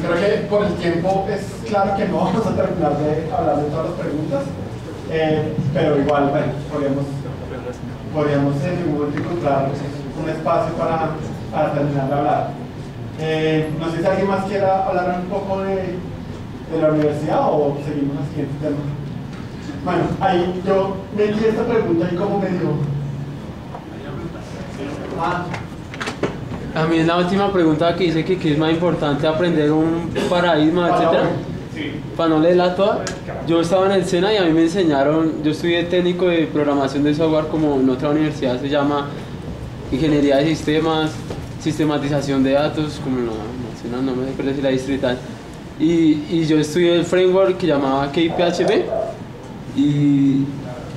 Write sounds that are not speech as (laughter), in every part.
Creo que por el tiempo es claro que no vamos a terminar de hablar de todas las preguntas, eh, pero igual, bueno, podríamos, podríamos en algún momento encontrar un espacio para, terminar de hablar. Eh, no sé si alguien más quiera hablar un poco de la universidad o seguimos al siguiente tema. Bueno, ahí yo metí esta pregunta y cómo me dio. Ah, A mí es la última pregunta que dice que, que es más importante aprender un paradigma, etcétera. Para no leerla toda, yo estaba en el SENA y a mí me enseñaron, yo estudié técnico de programación de software como en otra universidad se llama Ingeniería de Sistemas, Sistematización de Datos, como no, no, no me acuerdo si la distrital. Y, y yo estudié el framework que llamaba KPHP y,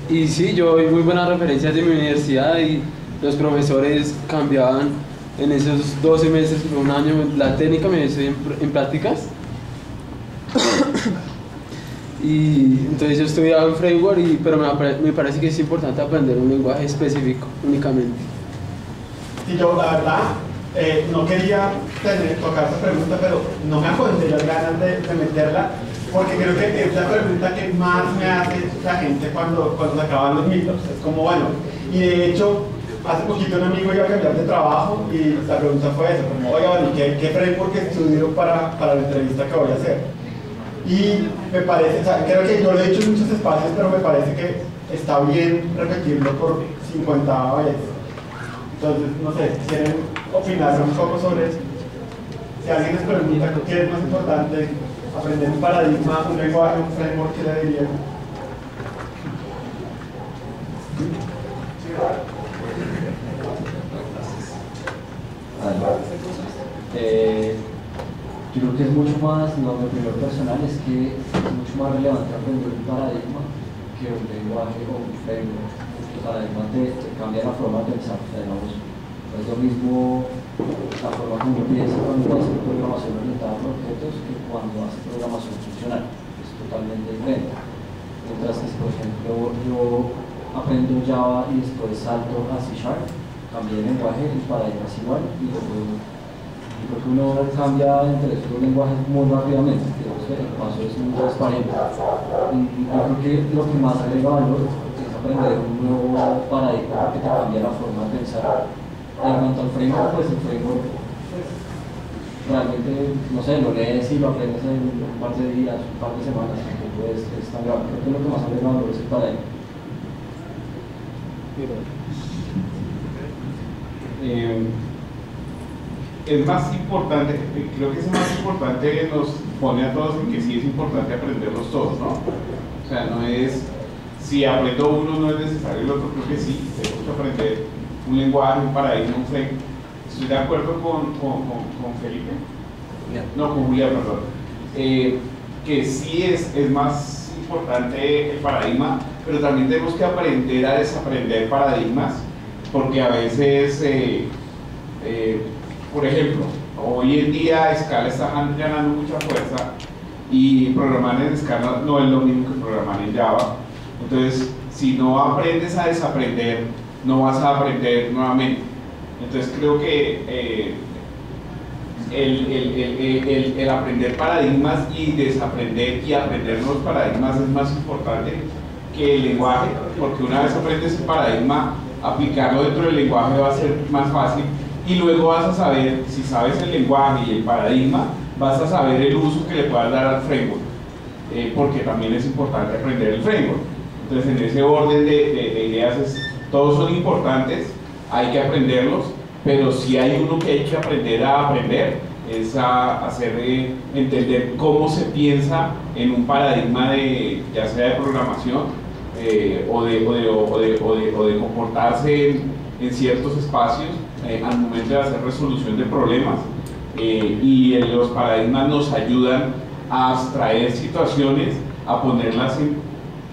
y sí, yo doy muy buenas referencias de mi universidad y los profesores cambiaban en esos 12 meses, un año, la técnica me hice en, en prácticas. (coughs) y entonces yo estudiaba en framework, y, pero me, me parece que es importante aprender un lenguaje específico únicamente. Y yo, la verdad, eh, no quería tener, tocar esa pregunta, pero no me aguanté las ganas de, de meterla, porque creo que es la pregunta que más me hace la gente cuando, cuando se acaban los meetups. Es como, bueno, y de hecho, hace poquito un amigo iba a cambiar de trabajo y la pregunta fue esa, como, oiga, bueno, ¿y qué, qué framework estudio para, para la entrevista que voy a hacer? Y me parece, creo que yo lo he hecho en muchos espacios, pero me parece que está bien repetirlo por 50 veces. Entonces, no sé, ¿quieren opinar un poco sobre eso? Si alguien les pregunta qué es más importante, aprender un paradigma, un lenguaje, un framework, ¿qué le dirían? Eh, yo creo que es mucho más, no, mi opinión personal es que es mucho más relevante aprender un paradigma que un lenguaje o un framework. Los paradigmas te, cambian la forma de pensar, digamos, no es lo mismo la forma como uno piensa cuando hace programación orientada a objetos que cuando hace programación funcional. Es totalmente diferente. Mientras que, por ejemplo, yo aprendo Java y después salto a C Sharp, cambié de lenguaje, el paradigma es igual y lo puedo y creo que uno cambia entre estos lenguajes muy rápidamente, digamos que el paso es muy transparente. Y, y yo creo que lo que más agrega valor es aprender un nuevo paradigma que te cambia la forma de pensar. En cuanto al framework, pues el framework realmente, no sé, lo lees y lo aprendes en un par de días, un par de semanas, tampoco es, es tan grave. Creo que lo que más agrega valor es el paradigma. Eh, es más importante, eh, creo que es más importante, nos pone a todos en que sí es importante aprenderlos todos, ¿no? O sea, no es, si aprendo uno no es necesario el otro, creo que sí, tenemos que aprender un lenguaje, un paradigma, un framework. Estoy de acuerdo con, con, con, con Felipe, no, con Julián, perdón, eh, que sí es, es más importante el paradigma, pero también tenemos que aprender a desaprender paradigmas, porque a veces, eh, eh, por ejemplo, hoy en día Scala está ganando mucha fuerza y programar en Scala no es lo mismo que programar en Java. Entonces, si no aprendes a desaprender, no vas a aprender nuevamente. Entonces, creo que eh, el, el- el- el- aprender paradigmas y desaprender y aprender nuevos paradigmas es más importante que el lenguaje, porque una vez aprendes el paradigma, aplicarlo dentro del lenguaje va a ser más fácil y luego vas a saber, si sabes el lenguaje y el paradigma, vas a saber el uso que le puedas dar al framework, eh, porque también es importante aprender el framework. Entonces, en ese orden de, de- de ideas, es- todos son importantes, hay que aprenderlos, pero si hay uno que hay que aprender a aprender, es a hacer entender cómo se piensa en un paradigma de, ya sea de programación eh, o, de, o, de, o, de, o de- comportarse en, ciertos espacios eh, al momento de hacer resolución de problemas. Eh, y los paradigmas nos ayudan a abstraer situaciones, a ponerlas en-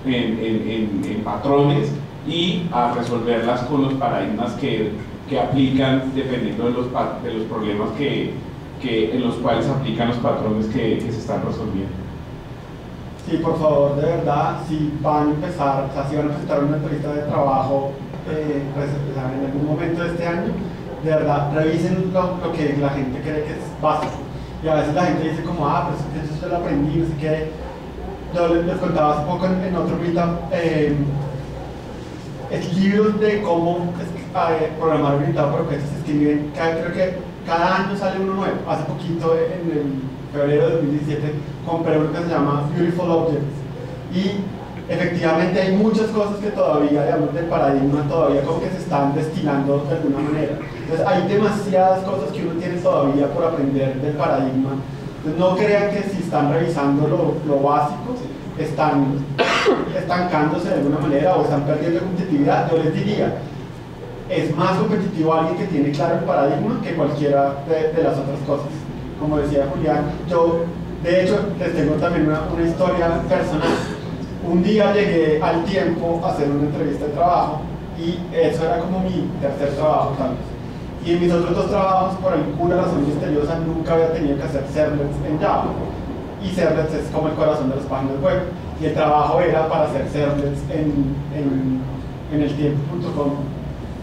en- en patrones y a resolverlas con los paradigmas que, que aplican dependiendo de los, de los problemas que, que- en los cuales aplican los patrones que, que se están resolviendo. si por favor, de verdad, si van a empezar, o sea, si van a presentar una entrevista de trabajo eh, pues, en algún momento de este año, de verdad, revisen lo, lo, que la gente cree que es básico. Y a veces la gente dice como, ah, pero eso yo lo aprendí, no sé qué. Yo les, contaba hace poco en, otro meetup, eh, es libros de cómo programar orientado por objetos se escriben, creo que cada año sale uno nuevo. Hace poquito, en el febrero de 2017, compré uno que se llama Beautiful Objects. Y efectivamente hay muchas cosas que todavía, digamos, del paradigma todavía como que se están destinando de alguna manera. Entonces hay demasiadas cosas que uno tiene todavía por aprender del paradigma. Entonces no crean que si están revisando lo, lo básico, están estancándose de alguna manera o están perdiendo competitividad. Yo les diría, es más competitivo alguien que tiene claro el paradigma que cualquiera de, las otras cosas. Como decía Julián, yo de hecho les tengo también una, una historia personal un día llegué al tiempo a hacer una entrevista de trabajo y eso era como mi tercer trabajo tal Y en mis otros dos trabajos, por alguna razón misteriosa, nunca había tenido que hacer servlets en Java. Y servlets es como el corazón de las páginas web. Y el trabajo era para hacer servlets en, en, el tiempo.com.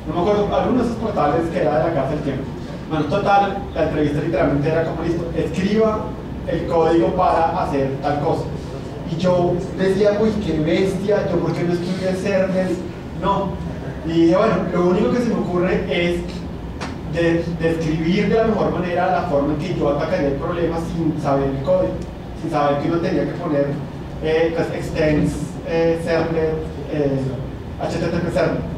No me acuerdo, algunos de esos portales que era de la casa del tiempo. Bueno, total, la entrevista literalmente era como listo, escriba el código para hacer tal cosa y yo decía, uy, qué bestia, yo por qué no estudié serverless, no. Y dije, bueno, lo único que se me ocurre es describir de, la mejor manera la forma en que yo atacaría el problema sin saber el código, saber que uno tenía que poner eh, pues, extends, eh, servlet, eh, HTTP servlet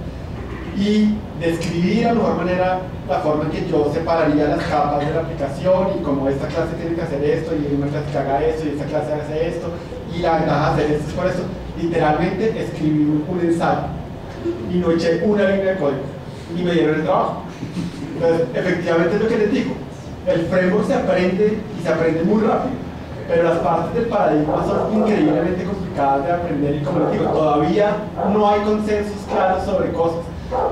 y describir de la mejor manera la forma en que yo separaría las capas de la aplicación y como esta clase tiene que hacer esto y una clase que haga esto y esta clase hace esto. Y la ventaja hacer esto es por eso literalmente escribí un, ensayo y no eché una línea de código y me dieron el trabajo. Entonces efectivamente es lo que les digo el framework se aprende y se aprende muy rápido pero las partes del paradigma son increíblemente complicadas de aprender y como les digo, todavía no hay consensos claros sobre cosas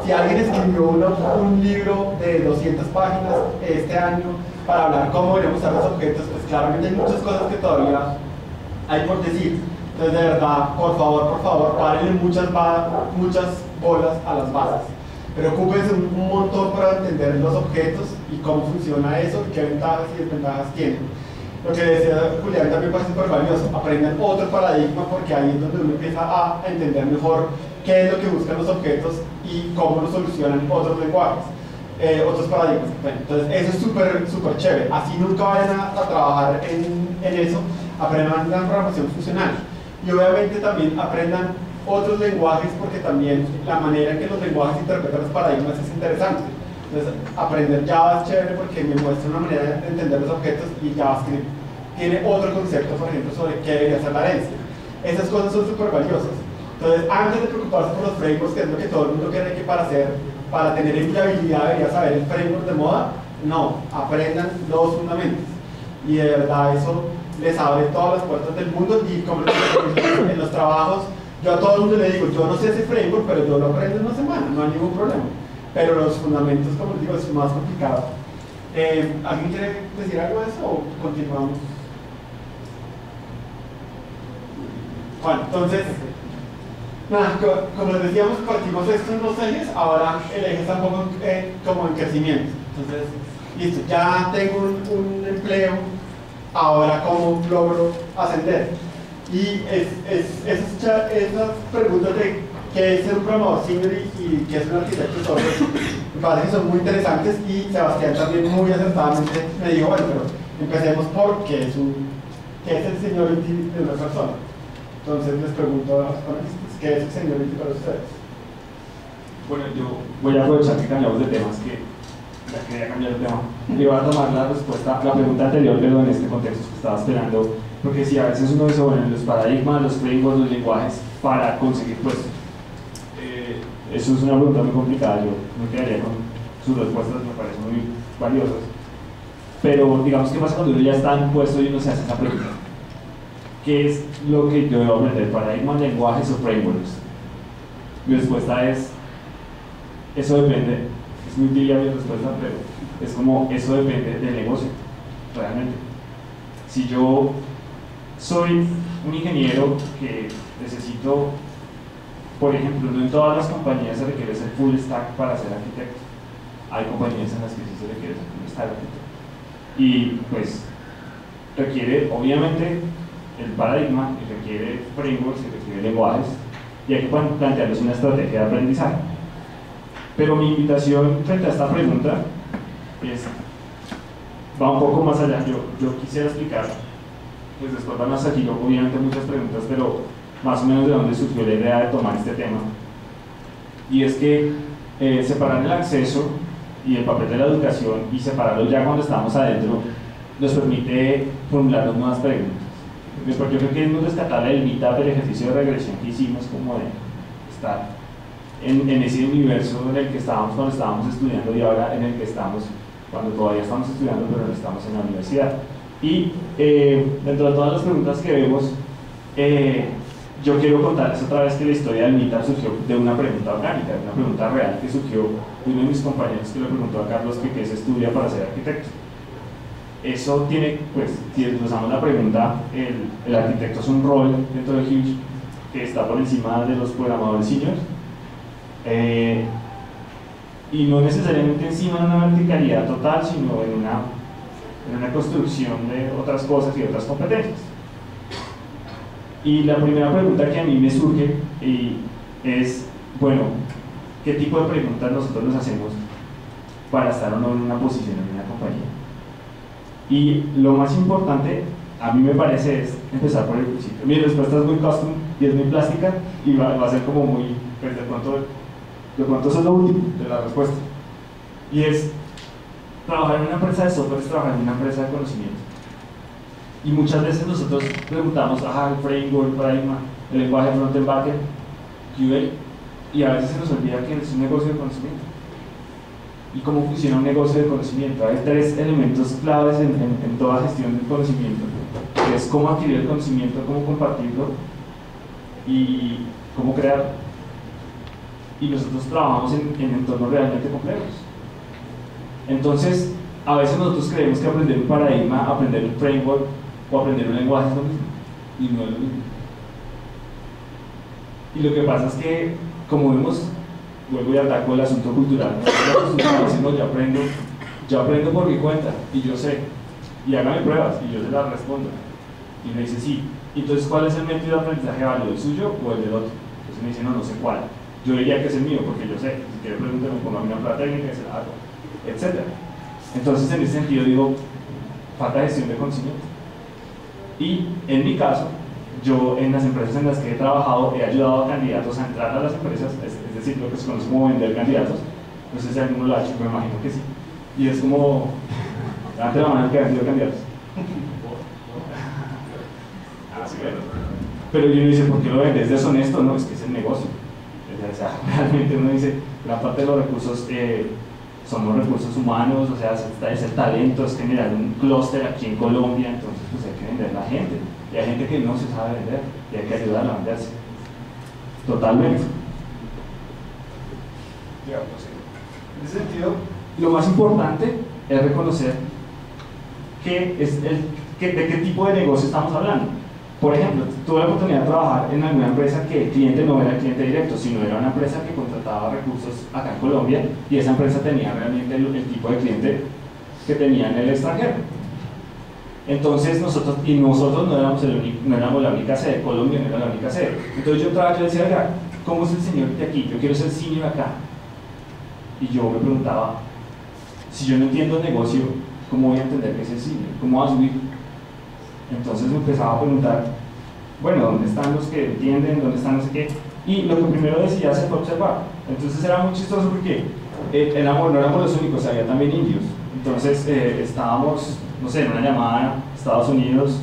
si alguien escribió un libro de 200 páginas este año para hablar cómo deberíamos usar los objetos, pues claramente hay muchas cosas que todavía hay por decir. Entonces, de verdad, por favor, por favor, párenle muchas, muchas bolas a las bases. Preocúpense un montón para entender los objetos y cómo funciona eso y qué ventajas y desventajas tienen. Lo que decía Julián también parece súper valioso, aprendan otro paradigma porque ahí es donde uno empieza a entender mejor qué es lo que buscan los objetos y cómo lo solucionan otros lenguajes, eh, otros paradigmas. entonces eso es súper súper chévere. Así nunca vayan a, trabajar en, en, eso, aprendan la programación funcional. Y obviamente también aprendan otros lenguajes porque también la manera en que los lenguajes interpretan los paradigmas es interesante. Entonces aprender Java es chévere porque me muestra una manera de entender los objetos y JavaScript tiene otro concepto, por ejemplo, sobre qué debería ser la herencia. Esas cosas son súper valiosas. Entonces, antes de preocuparse por los frameworks, que es lo que todo el mundo cree que para hacer, para tener empleabilidad debería saber el framework de moda, no, aprendan los fundamentos. Y de verdad eso les abre todas las puertas del mundo y como en los trabajos, yo a todo el mundo le digo, yo no sé ese framework, pero yo lo aprendo en una semana, no hay ningún problema. Pero los fundamentos, como les digo, es más complicado. Eh, ¿Alguien quiere decir algo de eso o continuamos? Bueno, entonces, Nada, como les decíamos, partimos esto en dos ejes, ahora el eje está un poco eh, como en crecimiento. Entonces, listo, ya tengo un, empleo, ahora cómo logro ascender. Y es, es, esas, esas, preguntas de qué es un senior y, qué es un arquitecto me parece que son muy interesantes y Sebastián también muy acertadamente me dijo, bueno, pero empecemos por qué es, un, qué es el seniority de una persona. Entonces les pregunto a los. ¿Qué es señorita para ustedes? Bueno, yo voy a aprovechar que cambiamos de temas, que ya quería cambiar de tema. Y voy a tomar la respuesta, la pregunta anterior, pero en este contexto que estaba esperando, porque si a veces uno dice, bueno, los paradigmas, los frameworks, los lenguajes, para conseguir puestos. Eso es una pregunta muy complicada, yo me quedaría con sus respuestas, me parecen muy valiosas. Pero digamos, ¿qué pasa cuando uno ya está en puesto y uno se hace esa pregunta? ¿qué es lo que yo debo aprender? ¿Paradigmas, lenguajes o frameworks? Mi respuesta es, eso depende, es muy tibia mi respuesta, pero es como, eso depende del negocio, realmente. Si yo soy un ingeniero que necesito, por ejemplo, no en todas las compañías se requiere ser full stack para ser arquitecto. Hay compañías en las que sí se requiere ser full stack arquitecto. Y pues requiere, obviamente, el paradigma, y requiere frameworks, y requiere lenguajes, y hay que plantearles una estrategia de aprendizaje. Pero mi invitación frente a esta pregunta es, va un poco más allá. Yo, yo quisiera explicar, pues después van a salir obviamente muchas preguntas, pero más o menos de dónde surgió la idea de tomar este tema. Y es que eh, separar el acceso y el papel de la educación y separarlo ya cuando estamos adentro nos permite formular nuevas preguntas. Porque yo creo que es muy rescatable el mitad del ejercicio de regresión que hicimos como de estar en, en, ese universo en el que estábamos cuando estábamos estudiando y ahora en el que estamos cuando todavía estamos estudiando pero no estamos en la universidad. Y eh, dentro de todas las preguntas que vemos, eh, yo quiero contarles otra vez que la historia del MITA surgió de una pregunta orgánica, de una pregunta real que surgió uno de mis compañeros que le preguntó a Carlos que qué se estudia para ser arquitecto. Eso tiene, pues, si desglosamos la pregunta, el, el, arquitecto es un rol dentro de Huge que está por encima de los programadores seniors eh, y no necesariamente encima de una verticalidad total, sino en una, en una construcción de otras cosas y otras competencias. Y la primera pregunta que a mí me surge y es, bueno, ¿qué tipo de preguntas nosotros nos hacemos para estar o no en una posición en una compañía? Y lo más importante, a mí me parece, es empezar por el principio. Mi respuesta es muy custom y es muy plástica y va, a ser como muy, pues de pronto, de pronto eso es lo último de la respuesta. Y es, trabajar en una empresa de software es trabajar en una empresa de conocimiento. Y muchas veces nosotros preguntamos, ajá, el framework, paradigma, el lenguaje front-end, backend, QA, y a veces se nos olvida que es un negocio de conocimiento. Y cómo funciona un negocio de conocimiento. Hay tres elementos claves en, en, toda gestión del conocimiento, que es cómo adquirir el conocimiento, cómo compartirlo y cómo crearlo. Y nosotros trabajamos en, en entornos realmente complejos. Entonces, a veces nosotros creemos que aprender un paradigma, aprender un framework, o aprender un lenguaje y no es lo mismo. Y lo que pasa es que, como vemos, vuelvo y ataco el asunto cultural. Nosotros yo aprendo, yo aprendo por mi cuenta y yo sé, y hágame pruebas y yo se las respondo. Y me dice sí. Entonces, ¿cuál es el método de aprendizaje válido, el suyo o el del otro? Entonces me dice, no, no sé cuál. Yo diría que es el mío porque yo sé. Si quiere pregúntame, pongo una prueba técnica etc. Entonces, en ese sentido, digo, falta gestión de conocimiento. Y en mi caso, yo en las empresas en las que he trabajado he ayudado a candidatos a entrar a las empresas, es, decir, lo que se conoce como vender candidatos. No sé si alguno lo ha hecho, me imagino que sí. Y es como, antes la mano que han sido candidatos. Pero yo no dice, ¿por qué lo vendes? ¿Es deshonesto? No, es que es el negocio. O sea, realmente uno dice, gran parte de los recursos eh, son los recursos humanos, o sea, es el talento, es generar un clúster aquí en Colombia, entonces pues hay que vender la gente. Y hay gente que no se sabe vender y hay que ayudarla a venderse. Totalmente. En ese sentido, lo más importante es reconocer qué es el, de qué tipo de negocio estamos hablando. Por ejemplo, tuve la oportunidad de trabajar en alguna empresa que el cliente no era el cliente directo, sino era una empresa que contrataba recursos acá en Colombia y esa empresa tenía realmente el, tipo de cliente que tenía en el extranjero. Entonces nosotros, y nosotros no éramos, el no éramos la única sede, Colombia no era la única sede. Entonces yo entraba, yo decía, oiga, ¿cómo es el señor de aquí? Yo quiero ser senior acá. Y yo me preguntaba, si yo no entiendo el negocio, ¿cómo voy a entender que es el senior? ¿Cómo va a subir? Entonces empezaba a preguntar, bueno, ¿dónde están los que entienden? ¿Dónde están no sé qué? Y lo que primero decía se fue observar. Entonces era muy chistoso porque eh, éramos, no éramos los únicos, había también indios. Entonces eh, estábamos, no sé, en una llamada, Estados Unidos,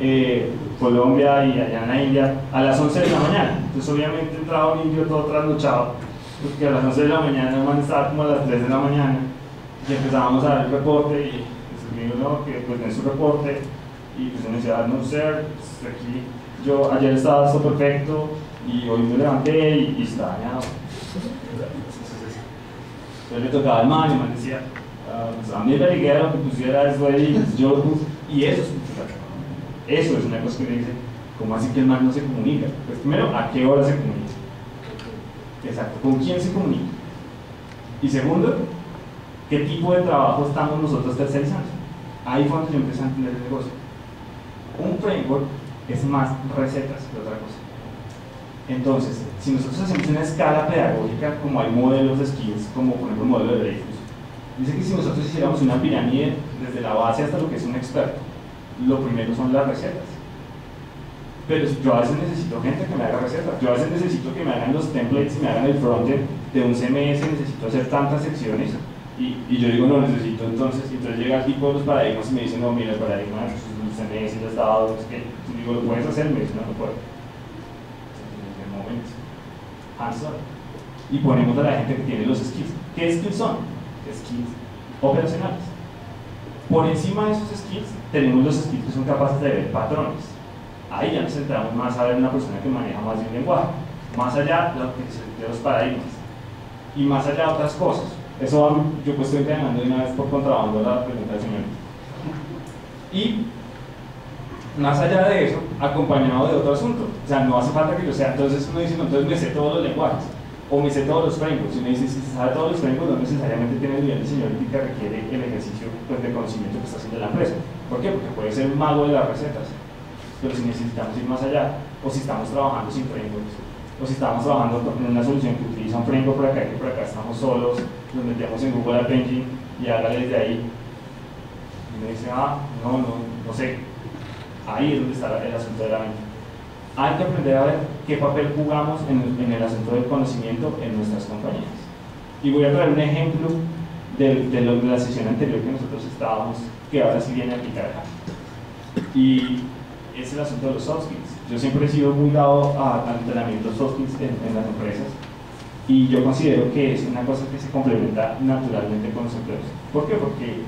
eh, Colombia y allá en la India, a las 11 de la mañana. Entonces obviamente entraba un indio todo trasnochado, porque a las 11 de la mañana el man estaba como a las 3 de la mañana y empezábamos a dar el reporte y pues, no, que pues en su reporte y pues uno decía, no sé, pues, aquí yo ayer estaba todo perfecto y hoy me levanté y, y está dañado. Entonces le tocaba al man y el man decía, uh, pues a mí me liguero que pusiera eso ahí, yo, y eso es Eso es una cosa que me dice, ¿cómo así que el man no se comunica? Pues primero, ¿a qué hora se comunica? Exacto, ¿con quién se comunica? Y segundo, ¿qué tipo de trabajo estamos nosotros tercerizando? Ahí fue donde yo empecé a entender el negocio. Un framework es más recetas que otra cosa. Entonces, si nosotros hacemos una escala pedagógica, como hay modelos de skills, como por ejemplo el modelo de Dreyfus, dice que si nosotros hiciéramos una pirámide desde la base hasta lo que es un experto, lo primero son las recetas. Pero yo a veces necesito gente que me haga recetas, yo a veces necesito que me hagan los templates me hagan el frontend de un CMS, necesito hacer tantas secciones y, yo digo, no necesito entonces, entonces llega el tipo de los paradigmas y me dice, no, mira, el paradigma es un CMS ya está dado, es que, digo, ¿lo puedes hacer? Me no, no puedo. En el momento, hands on. Y ponemos a la gente que tiene los skills. ¿Qué skills son? Skills operacionales. Por encima de esos skills, tenemos los skills que son capaces de ver patrones. Ahí ya nos centramos más a ver una persona que maneja más de un lenguaje, más allá de los paradigmas y más allá de otras cosas. Eso yo pues estoy encadenando de una vez por contrabando la pregunta del señor. Y más allá de eso, acompañado de otro asunto. O sea, no hace falta que yo sea, entonces uno dice, no, entonces me sé todos los lenguajes o me sé todos los frameworks. Y uno dice, si se sabe todos los frameworks, no necesariamente tiene el nivel de señorita que requiere el ejercicio pues, de conocimiento que está haciendo la empresa. ¿Por qué? Porque puede ser mago de las recetas pero si necesitamos ir más allá, o si estamos trabajando sin frameworks, o si estamos trabajando en una solución que utiliza un framework por acá y por acá estamos solos, nos metemos en Google App Engine y hágale desde ahí. Y me dice, ah, no, no, no sé. Ahí es donde está el asunto de la mente. Hay que aprender a ver qué papel jugamos en, en el asunto del conocimiento en nuestras compañías. Y voy a traer un ejemplo de, de, de la sesión anterior que nosotros estábamos, que ahora sí viene a aplicar acá. Y es el asunto de los soft skills. Yo siempre he sido muy dado al entrenamiento soft skills en, en, las empresas y yo considero que es una cosa que se complementa naturalmente con los empleos. ¿Por qué? Porque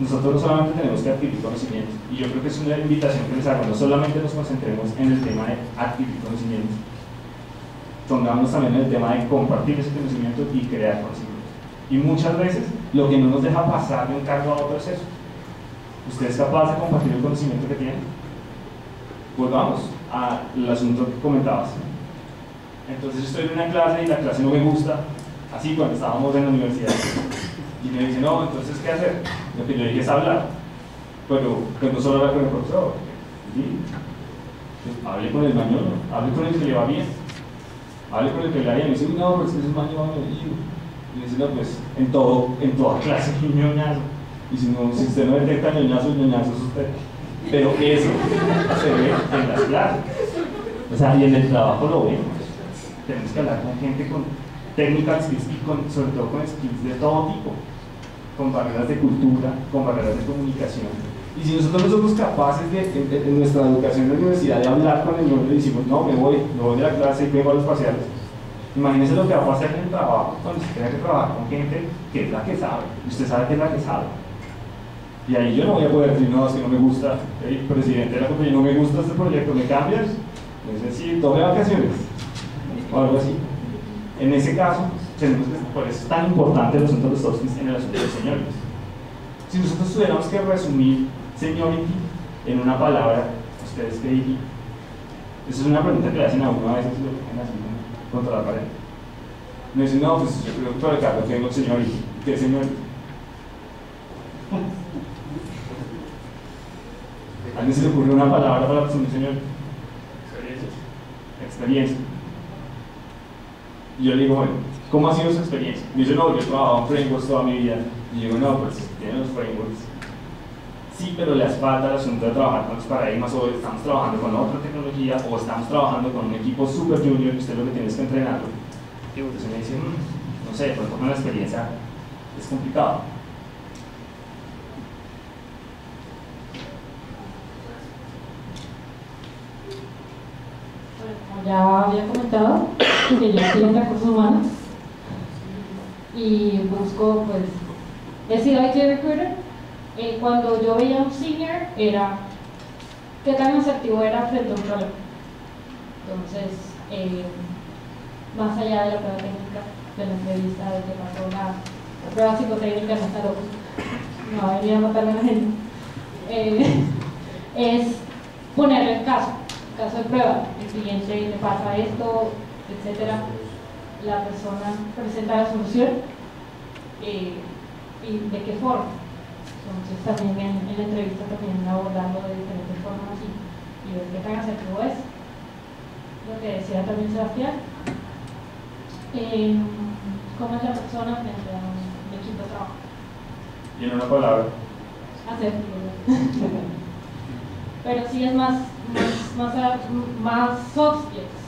nosotros no solamente tenemos que adquirir conocimiento y yo creo que es una invitación que les hago, no solamente nos concentremos en el tema de adquirir conocimiento, pongamos también en el tema de compartir ese conocimiento y crear conocimiento. Y muchas veces lo que no nos deja pasar de un cargo a otro es eso. ¿Usted es capaz de compartir el conocimiento que tiene? volvamos al asunto que comentabas. Entonces estoy en una clase y la clase no me gusta, así cuando estábamos en la universidad. Y me dicen, no, entonces ¿qué hacer? Lo que yo dije es hablar. Pero, pero no solo hablar con el profesor. ¿sí? Pues, hable con el mañón, hable con el que le va bien. Hable con el que le va bien. Y dice, no, pues ese mañón va bien. Y dice, no, pues en, todo, en toda (laughs) clase hay ñoñazo. Y si, no, si usted no detecta ñoñazo, ñoñazo es usted. Pero eso se ve en las clases. O sea, y en el trabajo lo vemos. Tenemos que hablar con gente con técnicas y con, sobre todo con skills de todo tipo, con barreras de cultura, con barreras de comunicación. Y si nosotros no somos capaces de, en, nuestra educación en la universidad, de hablar con el niño y decimos, no, me voy, me voy de la clase y vengo a los parciales, imagínense lo que va a pasar en el trabajo cuando se tenga que trabajar con gente que es la que sabe. Usted sabe que es la que sabe y ahí yo no voy a poder decir, no, es que no me gusta, el presidente de la compañía, no me gusta este proyecto, ¿me cambias? Es decir, tome vacaciones o algo así. En ese caso, tenemos que, por eso es tan importante el asunto de los soft en el asunto de seniority. Si nosotros tuviéramos que resumir seniority en una palabra, ¿ustedes qué dirían? Esa es una pregunta que le hacen a uno a veces lo que así contra la pared. Me dicen, no, pues yo creo que por acá tengo seniority. ¿Qué es seniority? ¿A alguien se le ocurrió una palabra para su señor? Experiencia. Experiencia. Y yo le digo, bueno, ¿cómo ha sido su experiencia? Me dice, no, yo he trabajado en frameworks toda mi vida. Y digo, no, pues tienen los frameworks. Sí, pero les falta el asunto de trabajar con los paradigmas, o estamos trabajando con otra tecnología, o estamos trabajando con un equipo super junior y usted lo que tiene es que entrenarlo. Y entonces me dice, mm, no sé, pronto con la experiencia es complicado. ya había comentado que yo estoy en recursos humanos y busco, pues, sido IT recruiter. Eh, cuando yo veía un senior, era qué tan asertivo era frente a un problema. Entonces, eh, más allá de la prueba técnica, de la entrevista, de que pasó la, prueba psicotécnica, no está loco, no venido a matar a la gente, eh, es ponerle el caso, caso de prueba. El cliente le pasa esto, etcétera. La persona presenta la solución eh, y de qué forma. Entonces también en, en, la entrevista también abordando de diferentes formas y, y ver qué tan asertivo es. Lo que decía también Sebastián. Eh, ¿Cómo es la persona frente a un equipo de trabajo? Y en una palabra. Asertivo. Pero sí es más, más, más, más soft skills.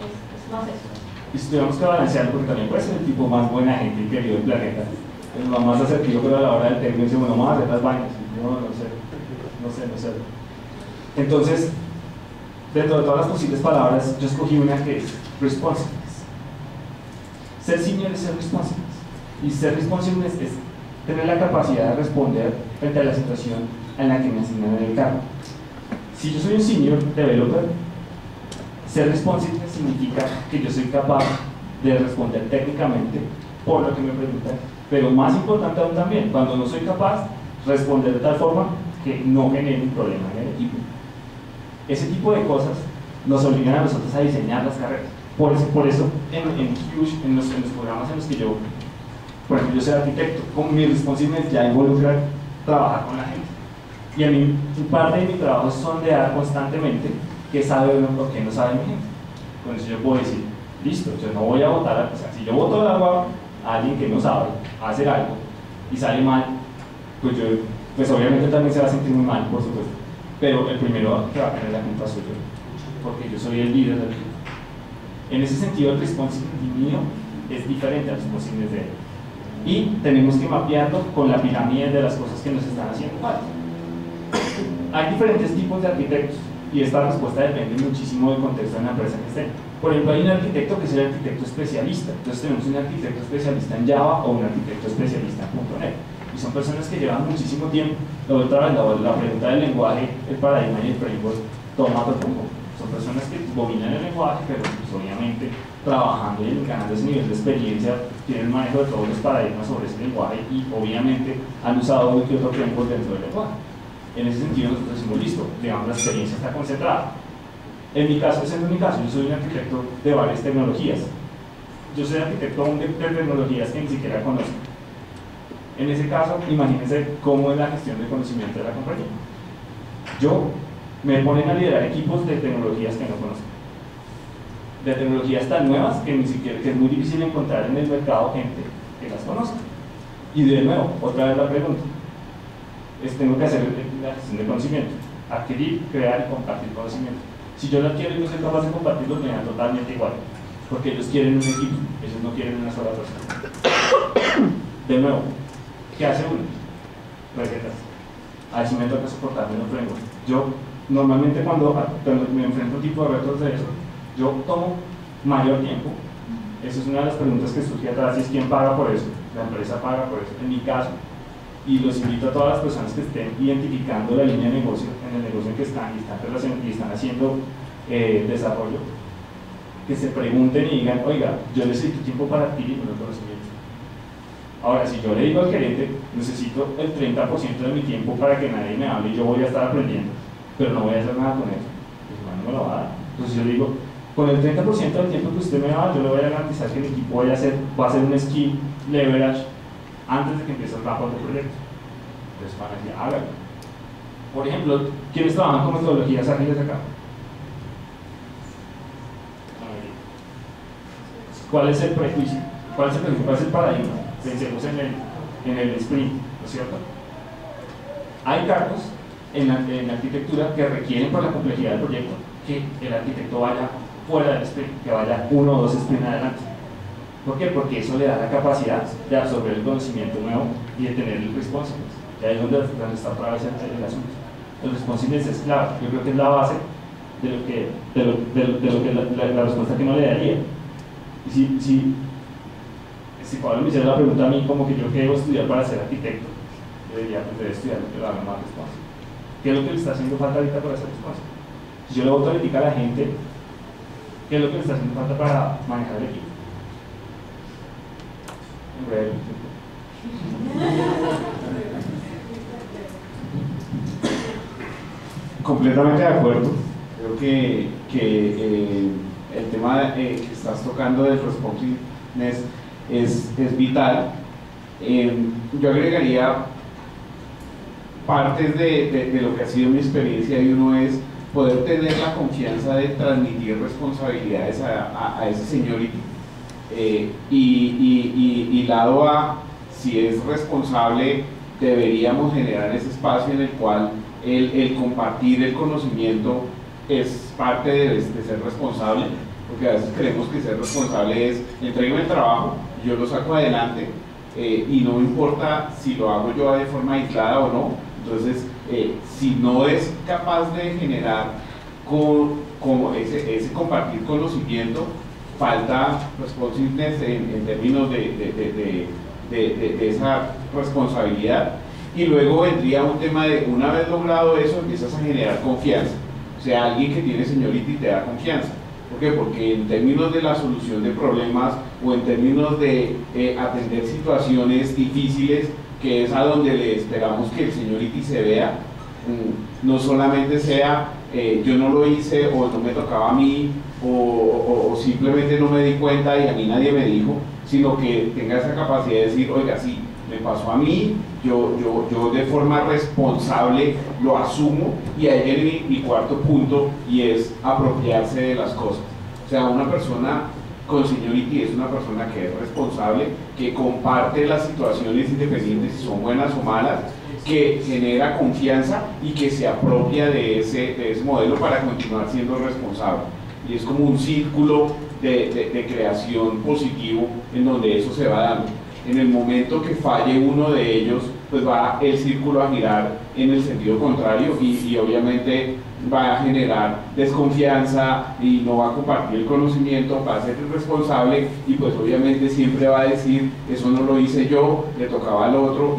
Es, es más eso. Y si tuviéramos que balancear, porque también puede ser el tipo más buena gente y querido del planeta, es lo más asertivo, pero a la hora del término dice, bueno, vamos a hacer las vainas. No, no sé, no sé, no sé. Entonces, dentro de todas las posibles palabras, yo escogí una que es responsiveness. Ser senior es ser responsive. Y ser responsive es, tener la capacidad de responder frente a la situación en la que me asignan el cargo. Si yo soy un senior developer, ser responsive significa que yo soy capaz de responder técnicamente por lo que me preguntan, pero más importante aún también, cuando no soy capaz, responder de tal forma que no genere un problema en el equipo. Ese tipo de cosas nos obligan a nosotros a diseñar las carreras. Por eso, por eso en, Huge, en los, programas en los que yo, por ejemplo, yo soy arquitecto, con mi responsabilidad ya involucra trabajar con la gente. Y a mí, parte de mi trabajo es sondear constantemente qué sabe uno o qué no sabe mi gente. Con eso yo puedo decir, listo, yo no voy a votar, o sea, si yo voto el agua a alguien que no sabe hacer algo y sale mal, pues yo, pues obviamente también se va a sentir muy mal, por supuesto. Pero el primero que va a tener la culpa soy yo, porque yo soy el líder del equipo. En ese sentido, el responsibility mío es diferente al responsibility de él. Y tenemos que mapearlo con la pirámide de las cosas que nos están haciendo falta. Hay diferentes tipos de arquitectos y esta respuesta depende muchísimo del contexto de la empresa que estén. Por ejemplo, hay un arquitecto que es el arquitecto especialista. Entonces tenemos un arquitecto especialista en Java o un arquitecto especialista en .NET. Y son personas que llevan muchísimo tiempo. La otra vez, la, la pregunta del lenguaje, el paradigma y el framework, toma otro punto. Son personas que dominan el lenguaje, pero pues, obviamente trabajando y ganando ese nivel de experiencia, tienen manejo de todos los paradigmas sobre ese lenguaje y obviamente han usado uno que otro framework dentro del lenguaje. En ese sentido nosotros decimos, listo, digamos la experiencia está concentrada. En mi caso, ese no es mi caso, yo soy un arquitecto de varias tecnologías. Yo soy arquitecto de, de tecnologías que ni siquiera conozco. En ese caso, imagínense cómo es la gestión de conocimiento de la compañía. Yo me ponen a liderar equipos de tecnologías que no conozco. De tecnologías tan nuevas que ni siquiera que es muy difícil encontrar en el mercado gente que las conozca. Y de nuevo, otra vez la pregunta. Es, tengo que hacer la gestión de conocimiento. Adquirir, crear y compartir conocimiento. Si yo lo adquiero y no soy capaz de compartirlo, me da totalmente igual. Porque ellos quieren un equipo, ellos no quieren una sola persona. (coughs) De nuevo, ¿qué hace uno? Recetas. Ahí sí me toca soportarme los framework. Yo normalmente cuando, cuando me enfrento a un tipo de retos de eso, yo tomo mayor tiempo. Esa es una de las preguntas que surge atrás, es quién paga por eso. La empresa paga por eso. En mi caso, y los invito a todas las personas que estén identificando la línea de negocio, en el negocio en que están y están, y están haciendo eh, desarrollo, que se pregunten y digan, oiga, yo necesito tiempo para adquirir un conocimiento. Ahora, si yo le digo al gerente, necesito el 30% de mi tiempo para que nadie me hable y yo voy a estar aprendiendo, pero no voy a hacer nada con eso, pues no me lo va a dar. Entonces yo digo, con el 30% del tiempo que usted me da, yo le voy a garantizar que el equipo vaya a hacer, va a hacer un skill leverage antes de que empiece el trabajo del proyecto. Entonces van a decir, hágalo. Por ejemplo, ¿quiénes trabajan con metodologías ágiles acá? ¿Cuál es el prejuicio? ¿Cuál es el prejuicio? ¿Cuál es el paradigma? Pensemos en el, en el sprint, ¿no es cierto? Hay cargos en la, en la arquitectura que requieren por la complejidad del proyecto que el arquitecto vaya fuera del sprint, que vaya uno o dos sprints adelante. ¿Por qué? Porque eso le da la capacidad de absorber el conocimiento nuevo y de tener el responsiveness. Y ahí es donde, está otra vez el, asunto. El responsiveness es clave, yo creo que es la base de lo que, de lo, de lo, que la, respuesta que no le daría. Y si, si, si Pablo me hiciera la pregunta a mí, como que yo qué debo estudiar para ser arquitecto, yo diría, pues debe estudiar lo que lo haga más responsive. ¿Qué es lo que le está haciendo falta ahorita para ser responsive? Si yo le voy a a la gente, ¿qué es lo que le está haciendo falta para manejar el equipo? Completamente de acuerdo. Creo que, que el tema que estás tocando del responsiveness es, es vital. yo agregaría partes de, de, lo que ha sido mi experiencia y uno es poder tener la confianza de transmitir responsabilidades a, a, ese señor eh, y, y, y, lado A, si es responsable, deberíamos generar ese espacio en el cual el, el compartir el conocimiento es parte de, de, ser responsable, porque a veces creemos que ser responsable es entregarme el trabajo, yo lo saco adelante eh, y no importa si lo hago yo de forma aislada o no, entonces, eh, si no es capaz de generar con, ese, ese, compartir conocimiento, falta responsiveness en, términos de, de, esa responsabilidad. Y luego vendría un tema de, una vez logrado eso, empiezas a generar confianza. O sea, alguien que tiene señorita y te da confianza. ¿Por qué? Porque en términos de la solución de problemas o en términos de eh, atender situaciones difíciles, que es a donde le esperamos que el señor Iti se vea, mm, no solamente sea eh, yo no lo hice o no me tocaba a mí o, simplemente no me di cuenta y a mí nadie me dijo, sino que tenga esa capacidad de decir, oiga, sí, me pasó a mí, yo, yo, yo de forma responsable lo asumo y ahí viene mi cuarto punto y es apropiarse de las cosas. O sea, una persona con seniority es una persona que es responsable, que comparte las situaciones independientes si son buenas o malas, que genera confianza y que se apropia de ese, de ese modelo para continuar siendo responsable. Y es como un círculo de, de, creación positivo en donde eso se va dando. En el momento que falle uno de ellos, pues va el círculo a girar en el sentido contrario y, y obviamente va a generar desconfianza y no va a compartir el conocimiento, va a ser responsable y pues obviamente siempre va a decir, eso no lo hice yo, le tocaba al otro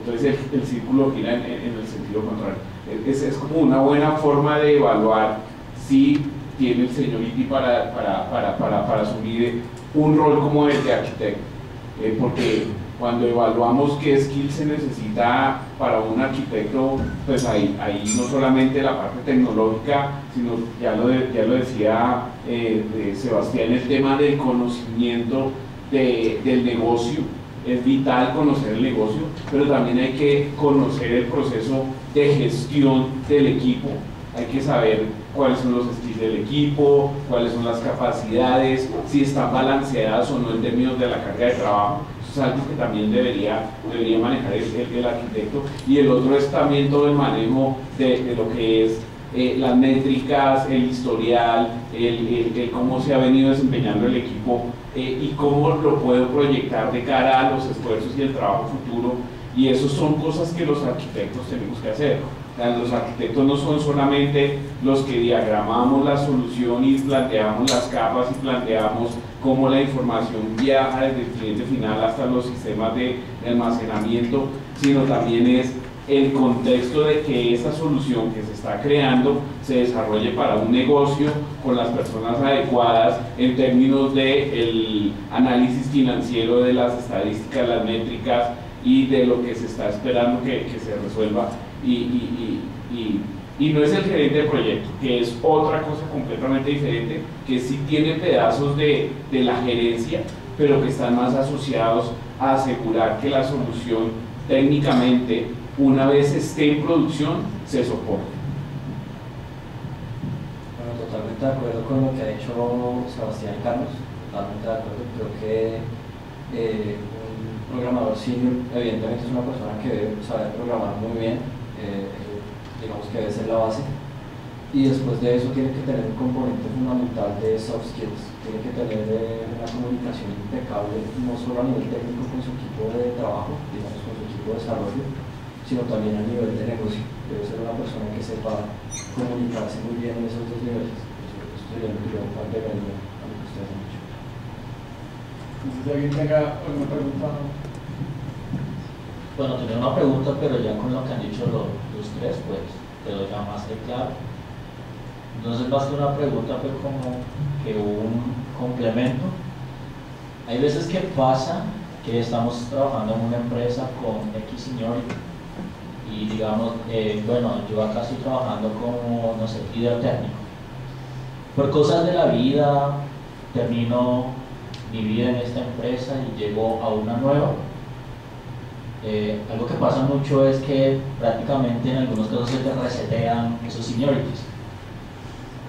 entonces el, círculo gira en, el sentido contrario. Es, es, como una buena forma de evaluar si tiene el señor para, para, para, para, para asumir un rol como el de arquitecto, eh, porque cuando evaluamos qué skill se necesita para un arquitecto, pues ahí, ahí no solamente la parte tecnológica, sino ya lo, ya lo decía eh, Sebastián, el tema del conocimiento del negocio. Es vital conocer el negocio, pero también hay que conocer el proceso de gestión del equipo. Hay que saber cuáles son los skills del equipo, cuáles son las capacidades, si están balanceadas o no en términos de la carga de trabajo es algo que también debería, debería manejar el, arquitecto. Y el otro es también todo el manejo de, lo que es eh, las métricas, el historial, el, cómo se ha venido desempeñando el equipo eh, y cómo lo puedo proyectar de cara a los esfuerzos y el trabajo futuro. Y eso son cosas que los arquitectos tenemos que hacer. los arquitectos no son solamente los que diagramamos la solución y planteamos las capas y planteamos cómo la información viaja desde el cliente final hasta los sistemas de, almacenamiento, sino también es el contexto de que esa solución que se está creando se desarrolle para un negocio con las personas adecuadas en términos de el análisis financiero de las estadísticas, las métricas y de lo que se está esperando que, se resuelva. Y y no es el gerente de proyecto, que es otra cosa completamente diferente, que sí tiene pedazos de, de la gerencia, pero que están más asociados a asegurar que la solución técnicamente, una vez esté en producción, se soporte. Bueno, totalmente de acuerdo con lo que ha hecho Sebastián Carlos, totalmente de acuerdo. Creo que eh, un programador senior, evidentemente, es una persona que debe saber programar muy bien. Eh, digamos que debe ser la base. Y después de eso tiene que tener un componente fundamental de soft skills, tiene que tener eh, una comunicación impecable, no solo a nivel técnico con su equipo de trabajo, digamos con su equipo de desarrollo, sino también a nivel de negocio. Debe ser una persona que sepa comunicarse muy bien en esos dos niveles. Eso sería lo que yo agregaría a lo que ustedes han dicho. si alguien tenga alguna pregunta. Bueno, tenía una pregunta, pero ya con lo que han dicho los tres, pues quedó ya más que claro. Entonces, más que una pregunta, fue como que un complemento. Hay veces que pasa que estamos trabajando en una empresa con X seniority y digamos, eh, bueno, yo acá estoy trabajando como, no sé, líder técnico. Por cosas de la vida, termino mi vida en esta empresa y llego a una nueva. Eh, algo que pasa mucho es que prácticamente en algunos casos se te resetean esos seniorities.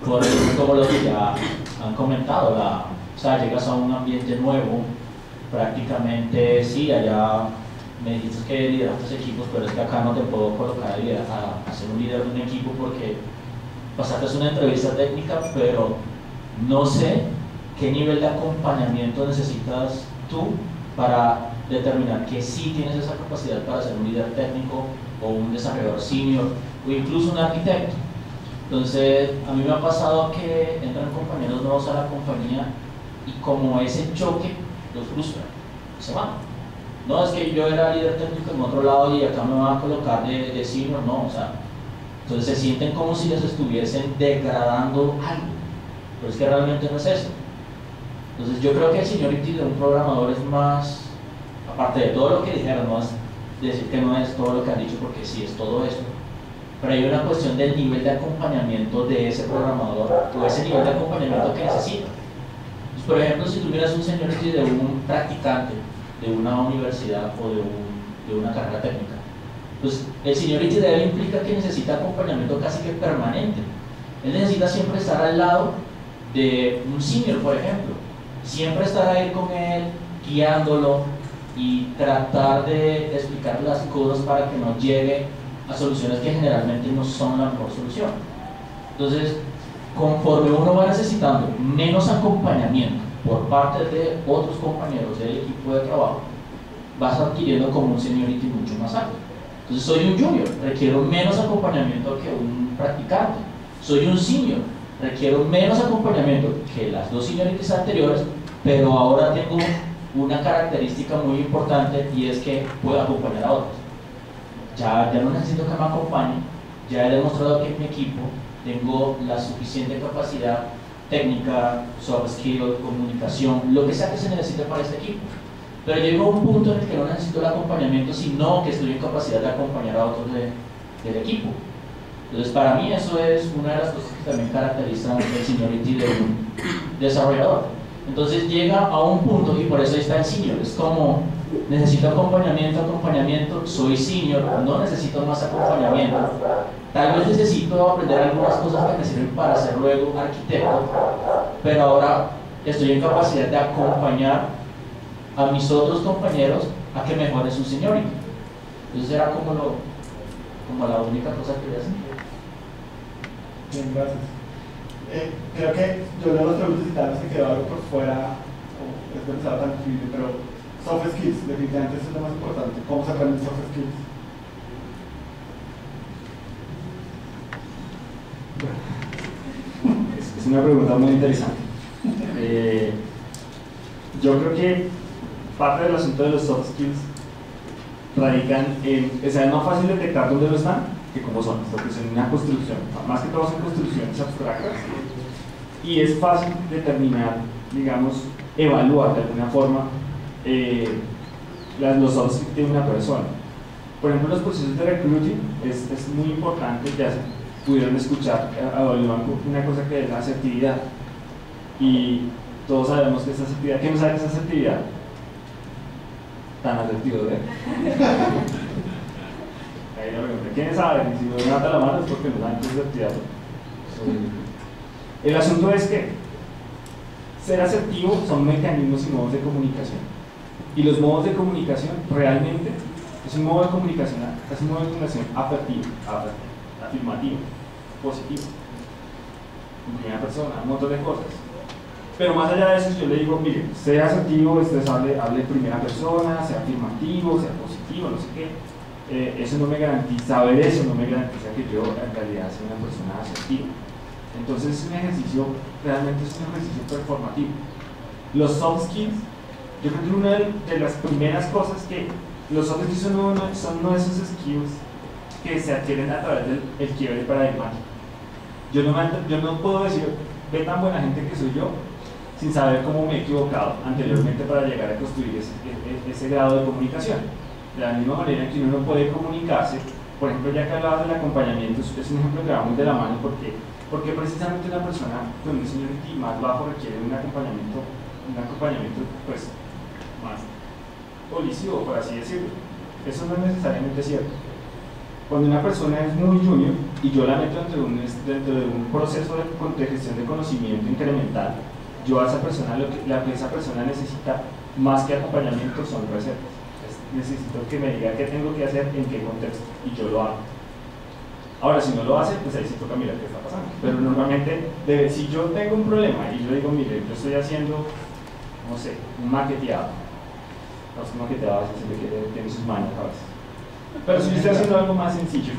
Por como lo que ya han comentado, la, o sea, llegas a un ambiente nuevo, prácticamente sí, allá me dices que lideraste equipos, pero es que acá no te puedo colocar a, a, ser un líder de un equipo porque pasaste una entrevista técnica, pero no sé qué nivel de acompañamiento necesitas tú para determinar que sí tienes esa capacidad para ser un líder técnico o un desarrollador senior o incluso un arquitecto. Entonces, a mí me ha pasado que entran compañeros nuevos a la compañía y como ese choque los frustra, se van no, es que yo era líder técnico en otro lado y acá me van a colocar de, de no, o sea, entonces se sienten como si les estuviesen degradando algo, pero es que realmente no es eso. Entonces yo creo que el seniority de un programador es más, aparte de todo lo que dijeron, no es decir que no es todo lo que han dicho porque sí es todo eso, pero hay una cuestión del nivel de acompañamiento de ese programador o ese nivel de acompañamiento que necesita. Pues, por ejemplo, si tuvieras un seniority de un practicante, de una universidad o de, de una carrera técnica. Pues el seniority de él implica que necesita acompañamiento casi que permanente. Él necesita siempre estar al lado de un senior, por ejemplo. Siempre estar ahí con él, guiándolo y tratar de explicar las cosas para que no llegue a soluciones que generalmente no son la mejor solución. Entonces, conforme uno va necesitando menos acompañamiento por parte de otros compañeros del equipo de trabajo, vas adquiriendo como un seniority mucho más alto. Entonces soy un junior, requiero menos acompañamiento que un practicante. Soy un senior, requiero menos acompañamiento que las dos seniorities anteriores, pero ahora tengo una característica muy importante y es que puedo acompañar a otros. Ya, ya no necesito que me acompañe, ya he demostrado que en mi equipo tengo la suficiente capacidad técnica, soft skill, comunicación, lo que sea que se necesite para este equipo. Pero llego a un punto en el que no necesito el acompañamiento, sino que estoy en capacidad de acompañar a otros del equipo. Entonces, para mí eso es una de las cosas que también caracterizan el seniority de un desarrollador. Entonces llega a un punto, y por eso está el senior, es como, necesito acompañamiento, acompañamiento, soy senior, no necesito más acompañamiento, Tal vez necesito aprender algunas cosas que me sirven para ser luego arquitecto, pero ahora estoy en capacidad de acompañar a mis otros compañeros a que mejoren su seniority. Entonces era como, lo, como la única cosa que voy a hacer. Bien, gracias. Eh, creo que yo de los preguntas y tal se quedó algo por fuera, o es pensado tan difícil, pero soft skills, definitivamente eso es lo más importante. ¿Cómo se aprenden soft skills? Es, una pregunta muy interesante. Eh, yo creo que parte del asunto de los soft skills radican en, o sea, es más fácil detectar dónde no están que cómo son, porque son una construcción, más que todo son construcciones abstractas, y es fácil determinar, digamos, evaluar de alguna forma eh, los soft skills de una persona. Por ejemplo, los procesos de recruiting es, es muy importante, ya pudieron escuchar a una cosa que es la asertividad. Y todos sabemos que esa asertividad, ¿quién sabe qué es asertividad? Tan asertivo, ¿eh? (laughs) Ahí la pregunta, ¿quiénes saben? Si no levanta la mano es porque no saben qué es asertividad. El asunto es que ser asertivo son mecanismos y modos de comunicación. Y los modos de comunicación realmente es un modo de comunicación, es un modo de comunicación afectivo afirmativo, positivo, en primera persona, un montón de cosas. Pero más allá de eso, yo le digo, mire, sea asertivo, usted hable, hable en primera persona, sea afirmativo, sea positivo, no sé qué. Eh, eso no me garantiza, saber eso no me garantiza que yo en realidad sea una persona asertiva. Entonces es un ejercicio, realmente es un ejercicio performativo. Los soft skills, yo creo que una de, las primeras cosas que los soft skills son uno, son uno de esos skills que se adquieren a través del el quiebre paradigmático. Yo no, yo no puedo decir, ve tan buena gente que soy yo, sin saber cómo me he equivocado anteriormente para llegar a construir ese, ese, grado de comunicación. De la misma manera que uno no puede comunicarse por ejemplo, ya que hablabas del acompañamiento, es un ejemplo que va muy de la mano porque, porque precisamente una persona con un seniority más bajo requiere un acompañamiento, un acompañamiento pues, más holístico, por así decirlo. Eso no es necesariamente cierto. Cuando una persona es muy junior y yo la meto dentro de un, proceso de, gestión de conocimiento incremental, yo a esa persona, lo que, la esa persona necesita más que acompañamiento son recetas necesito que me diga qué tengo que hacer, en qué contexto, y yo lo hago. Ahora, si no lo hace, pues ahí sí toca mirar qué está pasando. Pero normalmente, si yo tengo un problema y yo digo, mire, yo estoy haciendo, no sé, un maqueteado. No, un maqueteado a veces tiene sus manos a. Pero si yo estoy haciendo algo más sencillo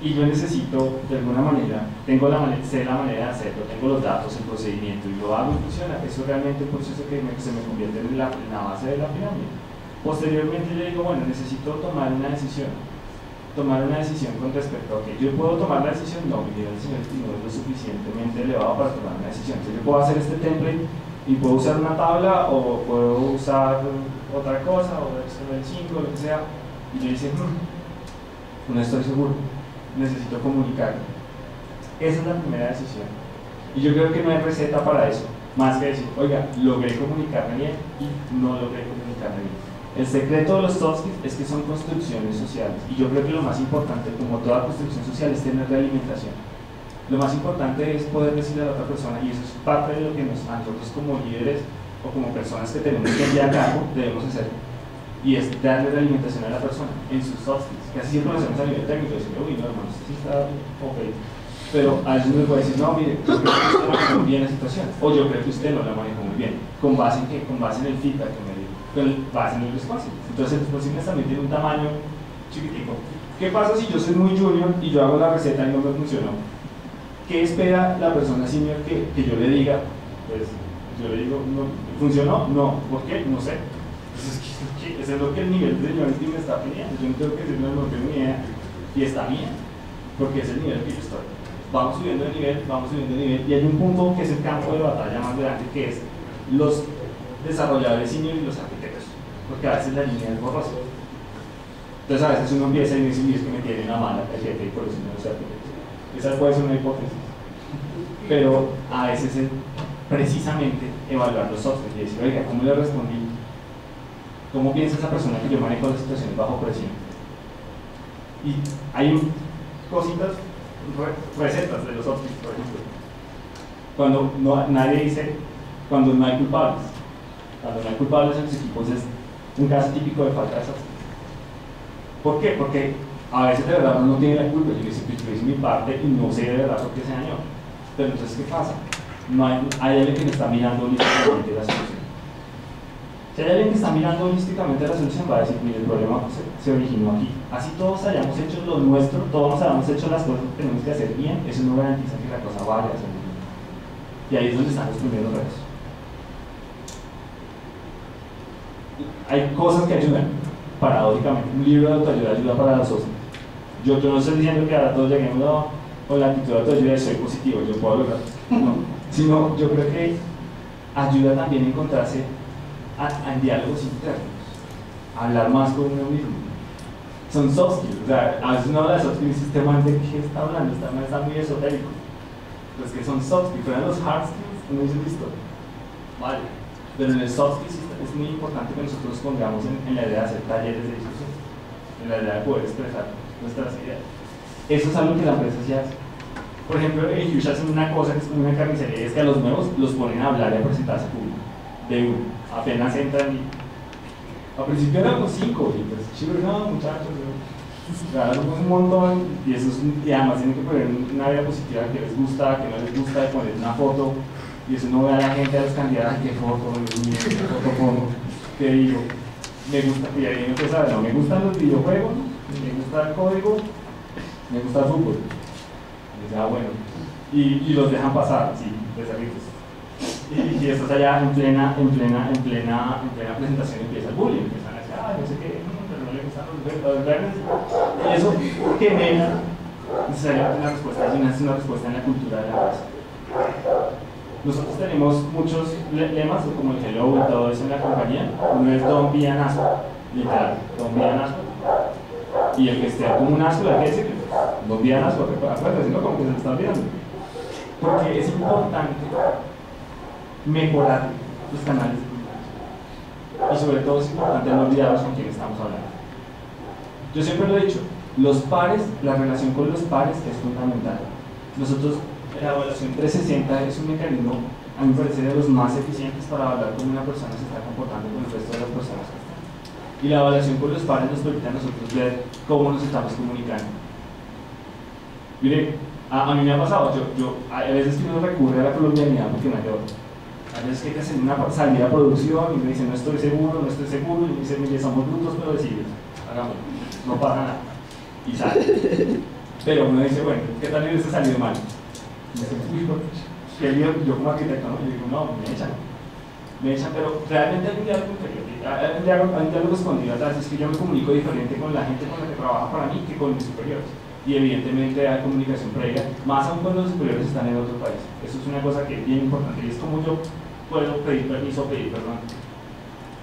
y yo necesito, de alguna manera, tengo la manera, sé la manera de hacerlo, tengo los datos, el procedimiento y lo hago y funciona, eso realmente es un proceso que se me convierte en la, base de la pirámide. Posteriormente yo digo, bueno, necesito tomar una decisión. Tomar una decisión con respecto a que yo puedo tomar la decisión, no, mi nivel no es lo suficientemente elevado para tomar una decisión. Entonces yo puedo hacer este template y puedo usar una tabla o puedo usar otra cosa o el 5, lo que sea. Y yo dice, hmm, no estoy seguro, necesito comunicar. Esa es la primera decisión. Y yo creo que no hay receta para eso, más que decir, oiga, logré comunicarme bien y no logré comunicarme bien. El secreto de los soft skills es que son construcciones sociales. Y yo creo que lo más importante, como toda construcción social, es tener realimentación. Lo más importante es poder decirle a la otra persona, y eso es parte de lo que nosotros como líderes o como personas que tenemos que enviar a cargo debemos hacer. Y es darle realimentación a la persona en sus soft skills. Así siempre lo hacemos a nivel técnico, decir, uy, no, hermano, sí está ok. Pero a veces uno puede decir, no, mire, yo creo que usted manejó bien la situación. O yo creo que usted no la manejó muy bien. ¿Con base en qué? Con base en el feedback que me con base en el responsive. Entonces el responsive también tiene un tamaño chiquitico. ¿Qué pasa si yo soy muy junior y yo hago la receta y no me funcionó? ¿Qué espera la persona senior que, que yo le diga? Pues yo le digo, no, ¿funcionó? No. ¿Por qué? No sé. Pues es eso es lo que el nivel de seniority me está pidiendo. Yo no tengo que decirle no idea. Y está bien, porque es el nivel que yo estoy. Vamos subiendo de nivel, vamos subiendo de nivel, y hay un punto que es el campo de batalla más grande, que es los desarrolladores senior y los arquitectos, porque a veces la línea es borrosa. Entonces a veces uno empieza y dice, es que me tiene una mala el y por eso no es arquitecto. Esa puede ser una hipótesis. Pero a veces es precisamente evaluar los software y decir, oiga, ¿cómo le respondí? ¿Cómo piensa esa persona que yo manejo las situaciones bajo presión? Y hay cositas, recetas de los software, por ejemplo. Cuando no, nadie dice, cuando no hay culpables cuando no hay culpables en los equipos es un caso típico de falta de software. ¿Por qué? Porque a veces de verdad uno no tiene la culpa, yo le hice mi parte y no sé de verdad por qué se dañó. Pero entonces, ¿qué pasa? No hay, alguien que me está mirando holísticamente la solución. Si hay alguien que está mirando holísticamente la solución, va a decir, mire, el problema se, se originó aquí. Así todos hayamos hecho lo nuestro, todos hayamos hecho las cosas que tenemos que hacer bien, eso no garantiza que la cosa vaya a ser bien. Y ahí es donde están los primeros retos. hay cosas que ayudan, paradójicamente. Un libro de autoayuda ayuda para la sociedad. Yo, yo no estoy diciendo que ahora todos lleguemos con la actitud de autoayuda de soy positivo, yo puedo lograr. No, sino yo creo que ayuda también a encontrarse a, en diálogos internos, a hablar más con uno mismo. Son soft skills, o sea, a veces uno habla de soft skills y este man de qué está hablando, está, está muy esotérico. Los que son soft skills, pero en los hard skills uno dice listo, vale, pero en el soft skills es muy importante que nosotros pongamos en, la idea de hacer talleres de discusión, en la idea de poder expresar nuestras ideas. Eso es algo que la empresa sí hace. Por ejemplo, en hacen una cosa que es una carnicería, es que a los nuevos los ponen a hablar y a presentarse público. De uno. Apenas entran y. Al principio éramos cinco, y pues chido, no, muchachos. Claro, un montón, y, eso es, y además tienen que poner una diapositiva que les gusta, que no les gusta, de poner una foto y eso no ve a la gente a los candidatos, qué foto, qué foto pongo, qué digo, me gusta, y ahí empieza a no, me gustan los videojuegos, me gusta el código, me gusta el fútbol. Y bueno, y, y los dejan pasar, sí, de servicios. Y, estás allá en plena, en plena, en plena, en plena presentación empieza el bullying, empiezan a decir, ah, no sé qué, pero no le gustan los verdes. Y eso genera necesariamente una respuesta, es una respuesta en la cultura de la raza. Nosotros tenemos muchos lemas, como el hello y todo eso en la compañía. Uno es Don't be an literal, Don't be an. Y el que esté como un asco, hay que decirle, no días asco, acuérdate, sino como que se lo está olvidando. Porque es importante mejorar los canales de comunicación. Y sobre todo es importante no olvidarnos con quién estamos hablando. Yo siempre lo he dicho, los pares, la relación con los pares es fundamental. Nosotros, la evaluación 360 es un mecanismo, a mí me parece, de los más eficientes para hablar cómo una persona se está comportando con el resto de las personas que están. Y la evaluación con los pares nos permite a nosotros ver cómo nos estamos comunicando. Mire, a, mí me ha pasado, yo, yo, a veces que uno recurre a la colombianidad porque no hay otra. A veces que hacer una salida a producción y me dicen no estoy seguro, no estoy seguro, y me dicen, mire, somos brutos pero decididos, hagámoslo, no pasa nada. Y sale. Pero uno dice, bueno, ¿qué tal hubiese salido mal? Me dice, uy, yo, yo como arquitecto, ¿no? Yo digo, no, me echan. Me echan, pero realmente hay un diálogo hay hay un diálogo escondido atrás, es que yo me comunico diferente con la gente con la que trabaja para mí que con mis superiores y evidentemente hay comunicación previa, más aún cuando los superiores están en otro país. Eso es una cosa que es bien importante y es como yo puedo pedir permiso o pedir perdón.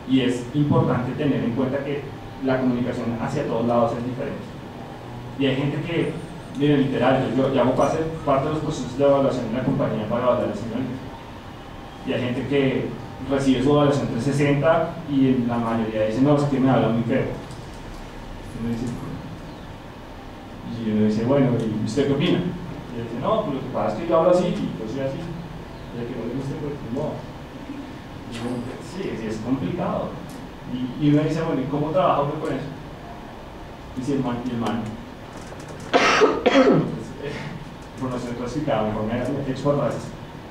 Y es importante tener en cuenta que la comunicación hacia todos lados es diferente. Y hay gente que, miren, literal, yo, yo hago parte, parte de los procesos de evaluación en la compañía para evaluar el señorita. Y hay gente que recibe su evaluación 360 y la mayoría dice, no, es que me habla muy feo. Y uno dice, bueno, ¿y usted qué opina? Y él dice, no, pues lo que pasa es que yo hablo así y yo soy así. Y el que no le guste, pues no. Sí, sí, es complicado. Y, y, uno dice, bueno, ¿y cómo trabaja uno con eso? Y si el man, y el man. (coughs) Por no ser clasificado, mejor me he hecho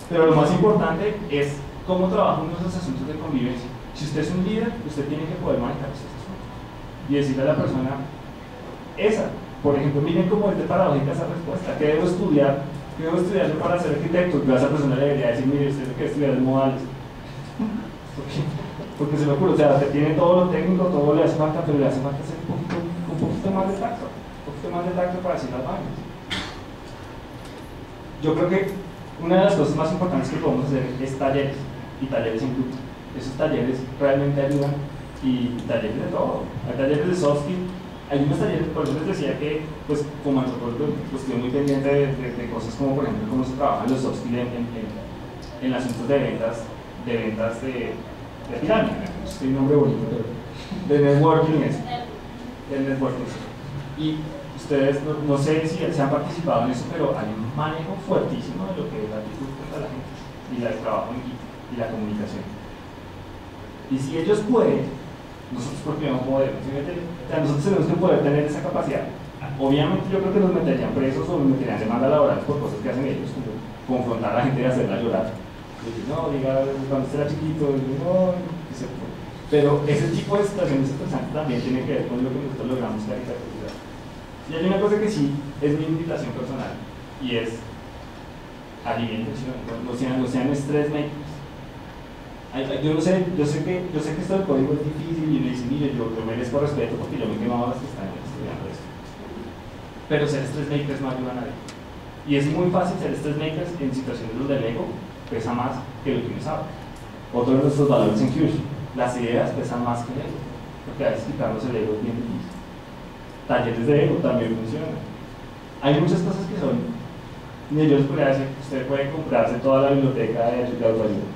Pero lo más importante es cómo trabaja uno esos asuntos de convivencia. Si usted es un líder, usted tiene que poder manejar esos asuntos. Y decirle a la persona, esa, por ejemplo, miren cómo es de paradójica esa respuesta. ¿Qué debo estudiar? ¿Qué debo estudiar para ser arquitecto? Y a esa persona le debería decir, mire, usted lo que estudiar es modales. Porque se lo juro, o sea, usted tiene todo lo técnico, todo le hace falta, pero le hace falta hacer un poquito, un poquito más de tacto. Un poquito más de tacto para decir las vainas. Yo creo que una de las cosas más importantes que podemos hacer es talleres y talleres en grupo. Esos talleres realmente ayudan y talleres de todo. Hay talleres de soft skills hay unos talleres, por eso les decía que, pues, como antropólogo, pues, estoy muy pendiente de, cosas como, por ejemplo, cómo se trabajan los soft skills en, en, en, asuntos de ventas, de ventas de, de pirámide, un nombre bonito, pero de networking es, el networking Y ustedes, no, sé si se han participado en eso, pero hay un manejo fuertísimo de lo que es la actitud de la gente y el trabajo equipo y la comunicación. Y si ellos pueden, nosotros porque no podemos. O sea, nosotros tenemos que poder tener esa capacidad. Obviamente yo creo que nos meterían presos o nos meterían demanda laboral por cosas que hacen ellos, confrontar a la gente y hacerla llorar. Y no, diga, cuando era chiquito, no, pero ese tipo de situaciones estresantes también tiene que ver con lo que nosotros logramos caricaturizar. Y hay una cosa que sí es mi invitación personal, y es alimentación, no sean, no sean estrés yo no sé, yo sé que, yo sé que esto del código es difícil y me dicen, mire, yo, yo merezco respeto porque yo me he quemado las pestañas estudiando esto. Pero ser stress makers no ayuda a nadie. Y es muy fácil ser stress makers en situaciones donde el ego pesa más que uno sabe. Otro de nuestros valores en Huge, las ideas pesan más que el ego, porque a veces quitarnos el ego es bien difícil. Talleres de ego también funcionan. Hay muchas cosas que son, ni yo les podría decir, usted puede comprarse toda la biblioteca de, de autoayuda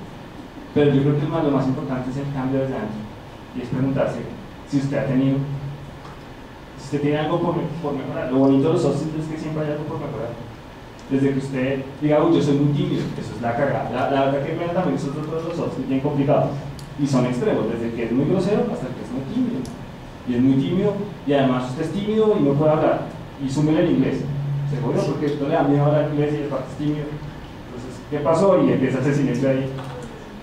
pero yo creo que lo más importante es el cambio desde adentro. Y es preguntarse si usted ha tenido, si usted tiene algo por, mejorar. Lo bonito de los soft es que siempre hay algo por mejorar. Desde que usted diga, uy, yo soy muy tímido, eso es la cagada. La, la verdad que viene también son todos los soft bien complicados. Y son extremos, desde que es muy grosero hasta que es muy tímido. Y es muy tímido, y además usted es tímido y no puede hablar. Y súmele el inglés. Se jodió porque esto le da miedo hablar inglés y el parte es tímido. Entonces, ¿qué pasó? Y empieza ese silencio ahí.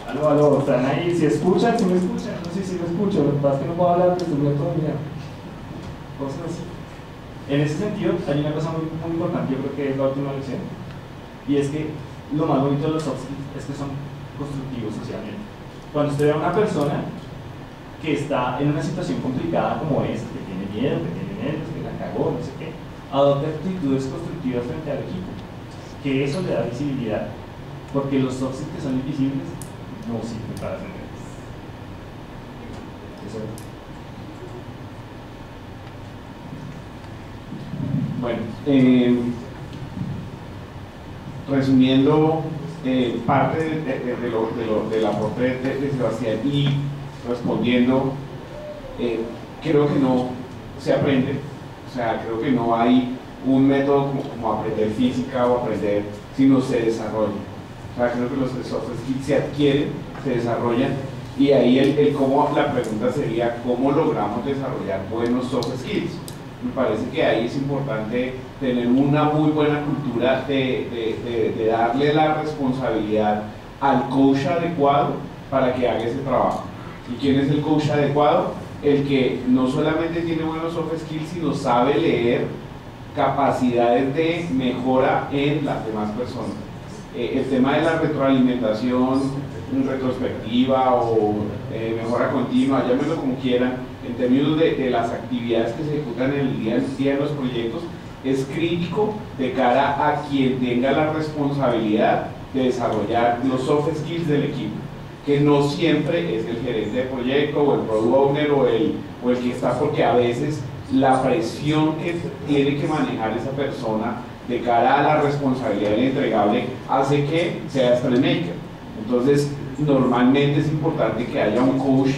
Aló, aló, están ahí, si escuchan, si me escuchan, no sé si me escuchan, lo que pasa es que no puedo hablar, pues estoy todo miedo. Cosas así. En ese sentido, hay una cosa muy, importante, yo creo que es la última lección, y es que lo más bonito de los soft es que son constructivos socialmente. Cuando usted ve a una persona que está en una situación complicada como esta, que tiene miedo, que tiene nervios, que la cagó, no sé qué, adopta actitudes constructivas frente al equipo, que eso le da visibilidad, porque los soft que son invisibles no sirve para hacer Eso. Bueno, eh, resumiendo eh, parte de, de, de, lo, de, Sebastián y respondiendo, eh, creo que no se aprende, o sea, creo que no hay un método como, aprender física o aprender, sino se desarrolla. O sea, creo que los soft skills se adquieren, se desarrollan. Y ahí el cómo, la pregunta sería cómo logramos desarrollar buenos soft skills me parece que ahí es importante tener una muy buena cultura de, de, de, darle la responsabilidad al coach adecuado para que haga ese trabajo. ¿Y quién es el coach adecuado? El que no solamente tiene buenos soft skills, sino sabe leer capacidades de mejora en las demás personas. Eh, el tema de la retroalimentación retrospectiva o eh, mejora continua, llámenlo como quieran, en términos de, de, las actividades que se ejecutan en el día a día de los proyectos, es crítico de cara a quien tenga la responsabilidad de desarrollar los soft skills del equipo, que no siempre es el gerente de proyecto o el product owner o el, o el que está, porque a veces la presión que tiene que manejar esa persona de cara a la responsabilidad del entregable hace que sea maker. Entonces, normalmente es importante que haya un coach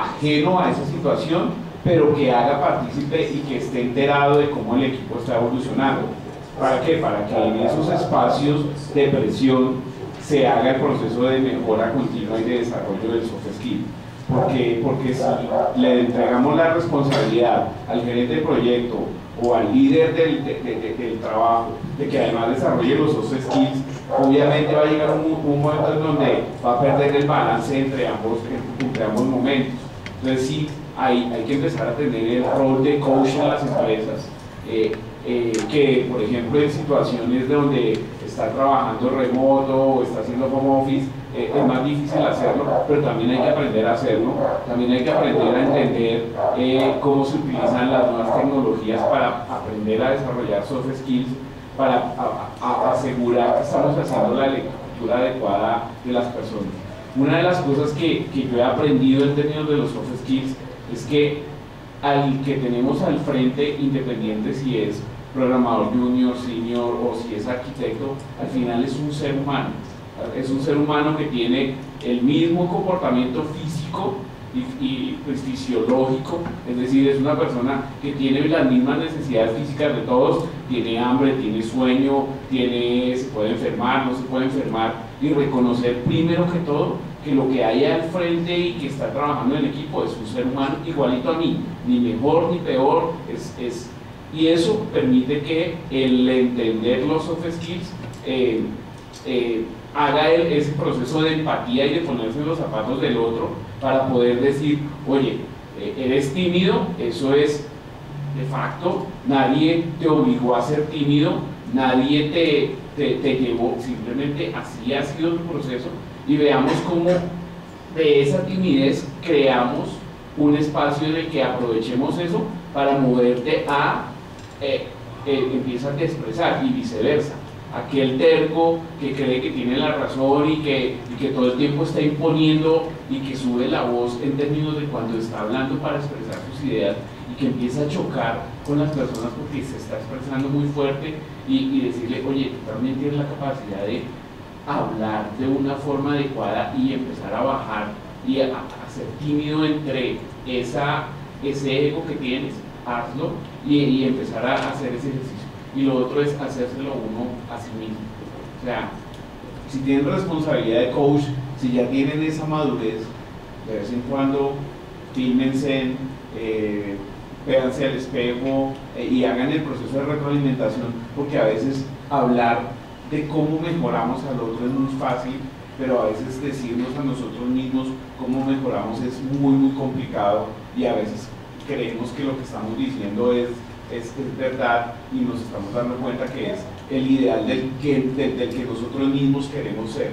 ajeno a esa situación, pero que haga partícipe y que esté enterado de cómo el equipo está evolucionando. ¿Para qué? Para que en esos espacios de presión se haga el proceso de mejora continua y de desarrollo del soft skill. Porque, porque si le entregamos la responsabilidad al gerente de proyecto o al líder del, trabajo de que además desarrolle los soft skills, obviamente va a llegar un, un, momento en donde va a perder el balance entre ambos, entre ambos momentos. Entonces sí, hay, hay que empezar a tener el rol de coach en las empresas, eh, eh, que por ejemplo en situaciones donde está trabajando remoto o está haciendo home office, eh, es más difícil hacerlo, pero también hay que aprender a hacerlo, también hay que aprender a entender cómo se utilizan las nuevas tecnologías para aprender a desarrollar soft skills, para asegurar que estamos haciendo la lectura adecuada de las personas. Una de las cosas que, que yo he aprendido en términos de los soft skills es que al que tenemos al frente, independiente si es programador junior, senior o si es arquitecto, al final es un ser humano. Es un ser humano que tiene el mismo comportamiento físico y, y pues, fisiológico, es decir, es una persona que tiene las mismas necesidades físicas de todos, tiene hambre, tiene sueño, tiene, se puede enfermar, no se puede enfermar, y reconocer primero que todo que lo que hay al frente y que está trabajando en el equipo es un ser humano igualito a mí, ni mejor ni peor, es, es y eso permite que el entender los soft skills eh, eh, haga ese proceso de empatía y de ponerse en los zapatos del otro para poder decir, oye, eh, eres tímido, eso es de facto, nadie te obligó a ser tímido, nadie te, te, te llevó, simplemente así ha sido tu proceso y veamos cómo de esa timidez creamos un espacio en el que aprovechemos eso para moverte a eh, eh, empiezas a expresar y viceversa. Aquel terco que cree que tiene la razón y que, y que todo el tiempo está imponiendo y que sube la voz en términos de cuando está hablando para expresar sus ideas y que empieza a chocar con las personas porque se está expresando muy fuerte y, decirle, oye, tú también tienes la capacidad de hablar de una forma adecuada y empezar a bajar y a, ser tímido entre esa, ese ego que tienes, hazlo y, empezar a hacer ese ejercicio y lo otro es hacérselo uno a sí mismo. O sea, si tienen responsabilidad de coach, si ya tienen esa madurez, de vez en cuando fílmense, eh, véanse al espejo eh, y hagan el proceso de retroalimentación, porque a veces hablar de cómo mejoramos al otro es muy fácil, pero a veces decirnos a nosotros mismos cómo mejoramos es muy, muy complicado y a veces creemos que lo que estamos diciendo es es, verdad y nos estamos dando cuenta que es el ideal del que, del, que nosotros mismos queremos ser.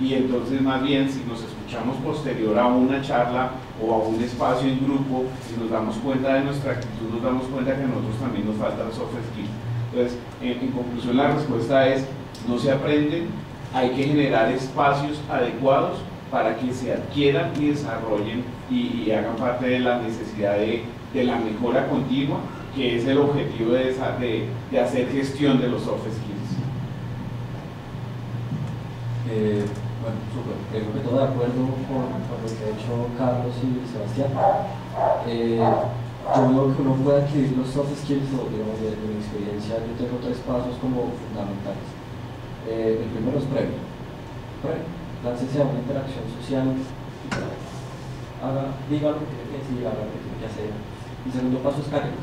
Y entonces más bien si nos escuchamos posterior a una charla o a un espacio en grupo, si nos damos cuenta de nuestra actitud, nos damos cuenta que a nosotros también nos falta soft skills. Entonces, en, conclusión la respuesta es, no se aprenden, hay que generar espacios adecuados para que se adquieran y desarrollen y, y hagan parte de la necesidad de, de la mejora continua que es el objetivo de, de hacer gestión de los soft skills. Eh, bueno, súper. Creo que de acuerdo con, lo que ha hecho Carlos y Sebastián. Eh, yo veo que uno puede adquirir los soft skills, o digamos, de, mi experiencia, yo tengo tres pasos como fundamentales. Eh, el primero es previo. Previo. Láncese a una interacción social haga, diga lo que tiene que decir, haga lo que tiene que hacer. El segundo paso es calle.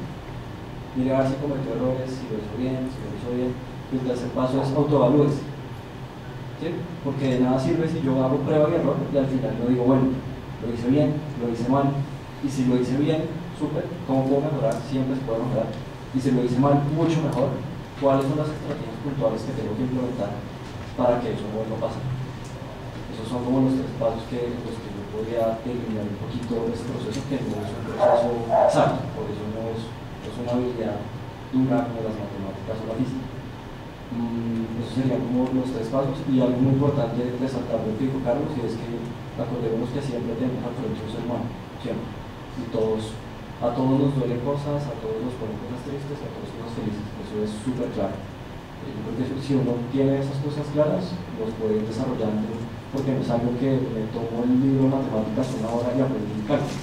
Mire a ver si cometió errores, si lo hizo bien, si lo hizo bien. Y el tercer paso es autoevalúese. Porque de nada sirve si yo hago prueba y error y al final no digo, bueno, lo hice bien, lo hice mal. Y si lo hice bien, súper, ¿cómo puedo mejorar? Siempre se puede mejorar. Y si lo hice mal, mucho mejor. ¿Cuáles son las estrategias puntuales que tengo que implementar para que eso no vuelva a pasar? Esos son como los tres pasos que, pues, que yo podría eliminar un poquito este proceso, que no es un proceso exacto, por eso no es, es una habilidad dura como las matemáticas o la física. Esos serían como los tres pasos. Y algo muy importante resaltar lo que dijo Carlos, y es que acordémonos que siempre tenemos al frente un ser humano, siempre. Y todos, a todos nos duelen cosas, a todos nos ponen cosas tristes, a todos cosas felices. Eso es súper claro. Eh, Yo creo que si uno tiene esas cosas claras, los puede ir desarrollando, porque no es algo que me tomo el libro de matemáticas una hora y aprendí el cálculo.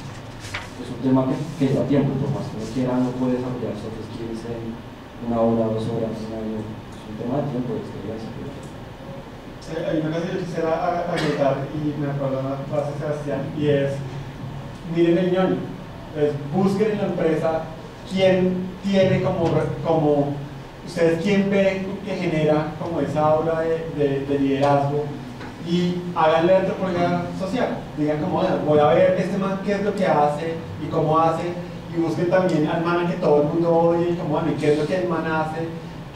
Es un tema que, que lleva tiempo, por más que uno quiera, no puede desarrollar soft skills en una hora, dos horas, un año. Un tema de tiempo, de experiencia. Hay una cosa que quisiera agregar y me acuerdo una frase de Sebastián y es miren el ñoño. Busquen en la empresa quién tiene como, como ustedes quién ven que genera como esa aura de, de- de liderazgo y háganle antropología social. Digan como, "Oigan, voy a ver este man qué es lo que hace y cómo hace y busquen también al man que todo el mundo odie y como, bueno, y qué es lo que el man hace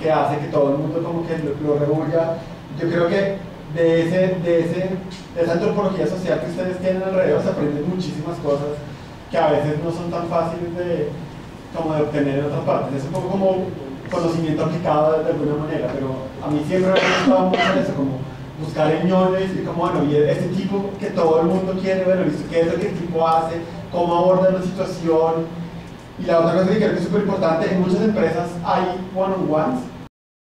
que hace que todo el mundo como que lo, lo rehuya. Yo creo que de, ese, de, ese, de esa antropología social que ustedes tienen alrededor se aprenden muchísimas cosas que a veces no son tan fáciles de, como de obtener en otras partes. Es un poco como conocimiento aplicado de, alguna manera, pero a mí siempre me ha gustado mucho eso, como buscar el ñoño y decir como, bueno, y este tipo que todo el mundo quiere, bueno, ¿qué es lo que el tipo hace? ¿Cómo aborda una situación? Y la otra cosa que creo que es súper importante, en muchas empresas hay one-on-ones